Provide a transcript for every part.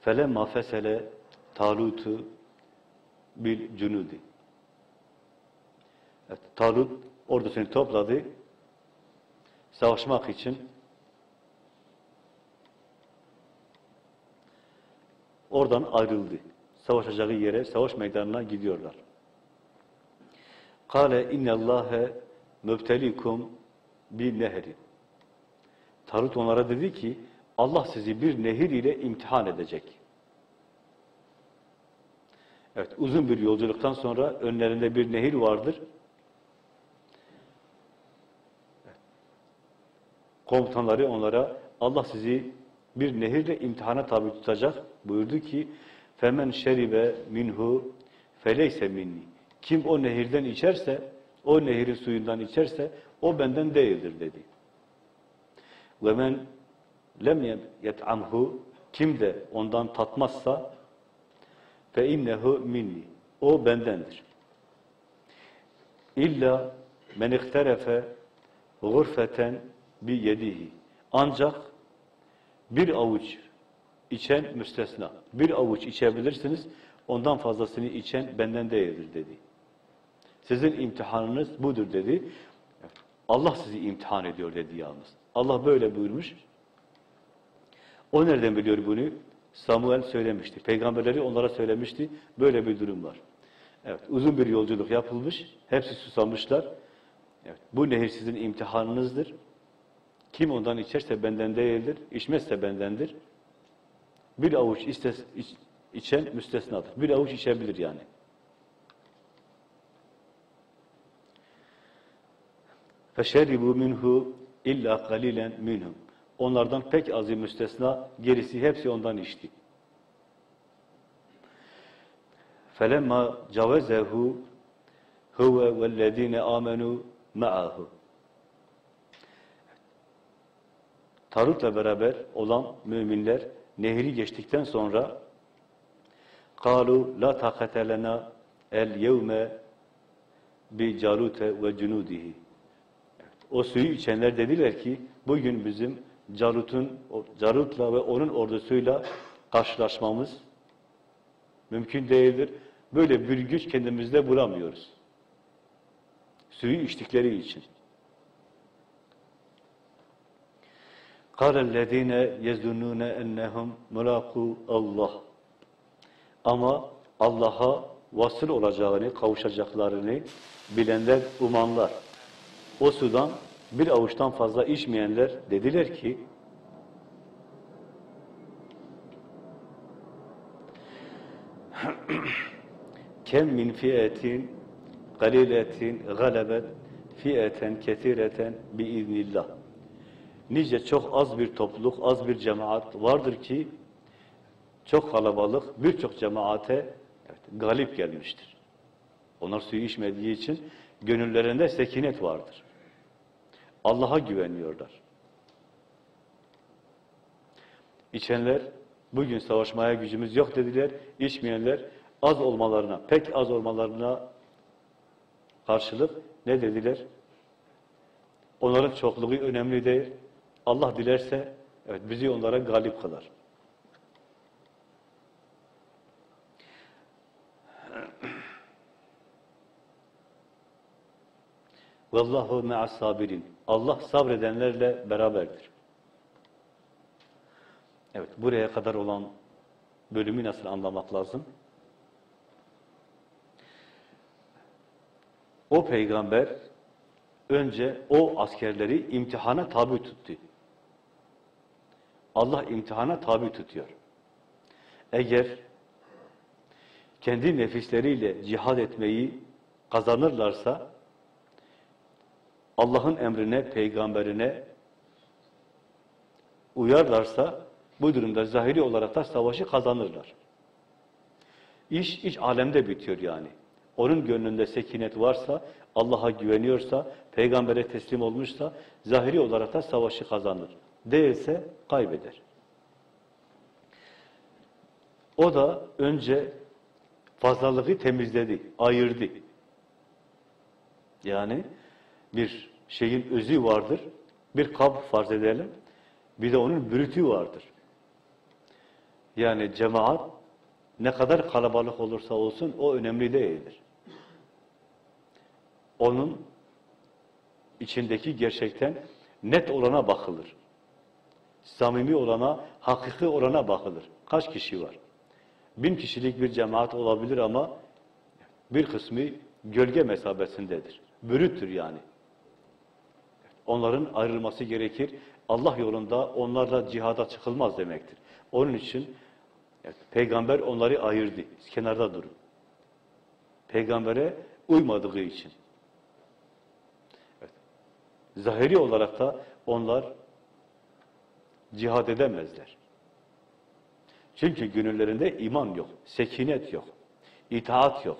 Fele mafesele talutu bil cunudi. Evet, Talut ordusunu topladı. Savaşmak için oradan ayrıldı. Savaşacağı yere, savaş meydanına gidiyorlar. Kale innellâhe mübtelikum bi nehrin. Talut onlara dedi ki Allah sizi bir nehir ile imtihan edecek. Evet, uzun bir yolculuktan sonra önlerinde bir nehir vardır. Komutanları onlara, Allah sizi bir nehirle imtihana tabi tutacak. Buyurdu ki, femen şeribe minhu feleyse minni. Kim o nehirden içerse, o nehirin suyundan içerse, o benden değildir dedi. Ve men lem yet'amhu kim de ondan tatmazsa fe innehu minni o bendendir. İlla men ihterefe gurfeten bi yedihi ancak bir avuç içen müstesna. Bir avuç içebilirsiniz. Ondan fazlasını içen benden değildir dedi. Sizin imtihanınız budur dedi. Allah sizi imtihan ediyor dedi yalnız. Allah böyle buyurmuş. O nereden biliyor bunu? Samuel söylemişti. Peygamberleri onlara söylemişti. Böyle bir durum var. Evet, uzun bir yolculuk yapılmış. Hepsi susamışlar. Evet, bu nehir sizin imtihanınızdır. Kim ondan içerse benden değildir, içmezse bendendir. Bir avuç istes, iç, içen müstesnadır. Bir avuç içebilir yani. فَشَرِبُوا minhu illa قَلِيلًا minhum. Onlardan pek azı müstesna, gerisi hepsi ondan içti. فَلَمَّا جَوَزَهُ هُوَ وَالَّذ۪ينَ آمَنُوا مَعَهُ Tarut'la beraber olan müminler nehri geçtikten sonra قَالُوا لَا تَقَتَ لَنَا الْيَوْمَ بِجَالُوتَ وَجُنُودِهِ O suyu içenler dediler ki bugün bizim Carut'un Carut'la ve onun ordusuyla karşılaşmamız mümkün değildir. Böyle bir güç kendimizde bulamıyoruz. Suyu içtikleri için. قَالَ الَّذ۪ينَ يَزُنُّونَ اَنَّهُمْ مُلَاقُوا Allah. Ama Allah'a vasıl olacağını, kavuşacaklarını bilenler, umanlar. O sudan bir avuçtan fazla içmeyenler dediler ki kem min fiyetin galiletin galebet fiyeten kesireten biiznillah nice çok az bir topluluk, az bir cemaat vardır ki çok kalabalık birçok cemaate evet, galip gelmiştir. Onlar suyu içmediği için gönüllerinde sekinet vardır. Allah'a güveniyorlar. İçenler bugün savaşmaya gücümüz yok dediler. İçmeyenler az olmalarına, pek az olmalarına karşılık ne dediler? Onların çokluğu önemli değil. Allah dilerse evet bizi onlara galip kılar. Vallahu me'as sabirin. Allah sabredenlerle beraberdir. Evet, buraya kadar olan bölümü nasıl anlamak lazım? O peygamber önce o askerleri imtihana tabi tuttu. Allah imtihana tabi tutuyor. Eğer kendi nefisleriyle cihad etmeyi kazanırlarsa Allah'ın emrine, peygamberine uyarlarsa bu durumda zahiri olarak da savaşı kazanırlar. İş iç alemde bitiyor yani. Onun gönlünde sekinet varsa, Allah'a güveniyorsa, peygambere teslim olmuşsa zahiri olarak da savaşı kazanır. Değilse kaybeder. O da önce fazlalığı temizledi, ayırdı. Yani bir şeyin özü vardır. Bir kap farz edelim. Bir de onun bürütü vardır. Yani cemaat ne kadar kalabalık olursa olsun o önemli değildir. Onun içindeki gerçekten net olana bakılır. Samimi olana, hakiki olana bakılır. Kaç kişi var? Bin kişilik bir cemaat olabilir ama bir kısmı gölge mesabesindedir. Bürüttür yani. Onların ayrılması gerekir. Allah yolunda onlarla cihada çıkılmaz demektir. Onun için evet, peygamber onları ayırdı. Kenarda durun. Peygambere uymadığı için. Evet. Zahiri olarak da onlar cihad edemezler. Çünkü gönüllerinde iman yok, sekinet yok, itaat yok.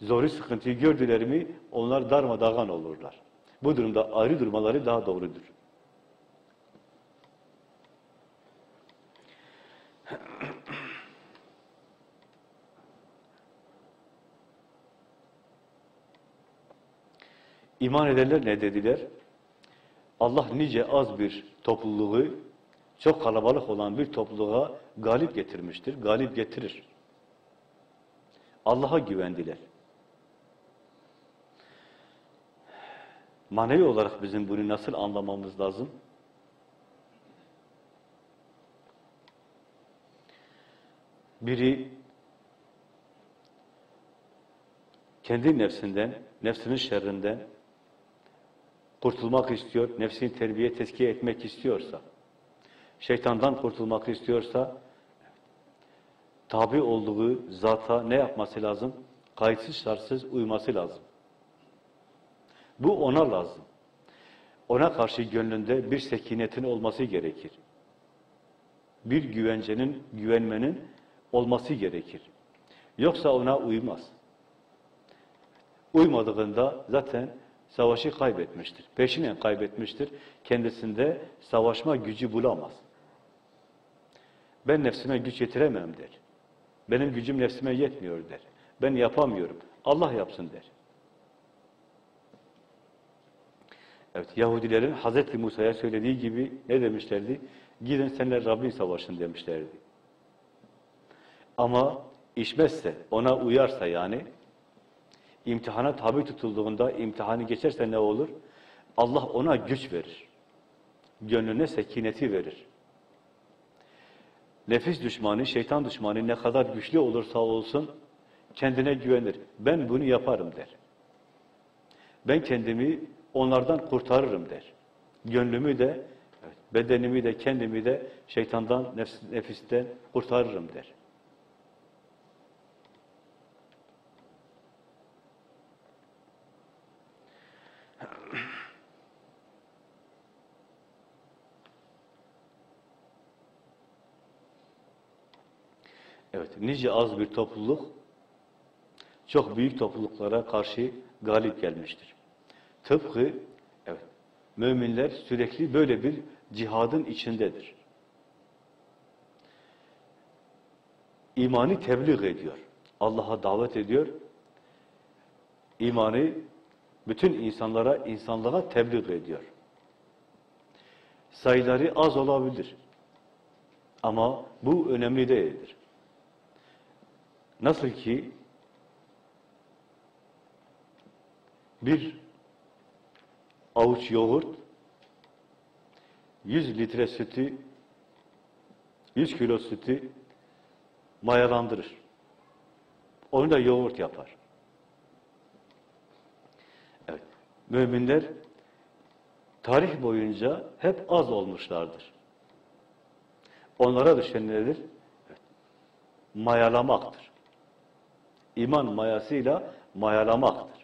Zoru sıkıntıyı gördüler mi onlar darmadağın olurlar. Bu durumda ayrı durmaları daha doğrudur. İman edenler ne dediler? Allah nice az bir topluluğu çok kalabalık olan bir topluluğa galip getirmiştir, galip getirir. Allah'a güvendiler. Manevi olarak bizim bunu nasıl anlamamız lazım? Biri kendi nefsinden, nefsinin şerrinden kurtulmak istiyor, nefsini terbiye, tezkiye etmek istiyorsa, şeytandan kurtulmak istiyorsa, tabi olduğu zata ne yapması lazım? Kayıtsız şartsız uyması lazım. Bu ona lazım. Ona karşı gönlünde bir sekinetin olması gerekir. Bir güvencenin, güvenmenin olması gerekir. Yoksa ona uymaz. Uymadığında zaten savaşı kaybetmiştir. Peşinen kaybetmiştir. Kendisinde savaşma gücü bulamaz. Ben nefsime güç yetiremem der. Benim gücüm nefsime yetmiyor der. Ben yapamıyorum. Allah yapsın der. Evet, Yahudilerin Hazreti Musa'ya söylediği gibi ne demişlerdi? Gidin seninle Rabbin savaşın demişlerdi. Ama işmezse, ona uyarsa yani, imtihana tabi tutulduğunda, imtihanı geçerse ne olur? Allah ona güç verir. Gönlüne sekineti verir. Nefis düşmanı, şeytan düşmanı ne kadar güçlü olursa olsun, kendine güvenir. Ben bunu yaparım der. Ben kendimi onlardan kurtarırım der. Gönlümü de, bedenimi de, kendimi de şeytandan, nefs, nefisten kurtarırım der. Evet, nice az bir topluluk çok büyük topluluklara karşı galip gelmiştir. Tıpkı evet, müminler sürekli böyle bir cihadın içindedir. İmanı tebliğ ediyor. Allah'a davet ediyor. İmanı bütün insanlara, insanlığa tebliğ ediyor. Sayıları az olabilir. Ama bu önemli değildir. Nasıl ki bir avuç yoğurt 100 litre sütü 100 kilo sütü mayalandırır. Onu da yoğurt yapar. Evet. Müminler tarih boyunca hep az olmuşlardır. Onlara düşen nedir? Evet. Mayalamaktır. İman mayasıyla mayalamaktır.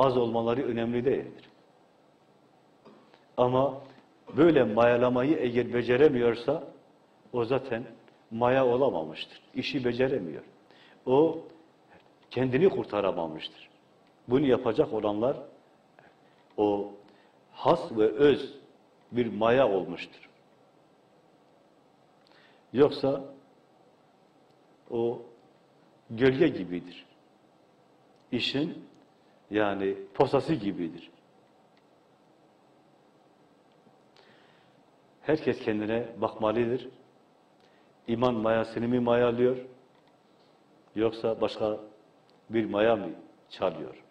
Az olmaları önemli değildir. Ama böyle mayalamayı eğer beceremiyorsa o zaten maya olamamıştır. İşi beceremiyor. O kendini kurtaramamıştır. Bunu yapacak olanlar o has ve öz bir maya olmuştur. Yoksa o gölge gibidir. İşin yani posası gibidir. Herkes kendine bakmalıdır. İman mayasını mı mayalıyor? Yoksa başka bir maya mı çalıyor?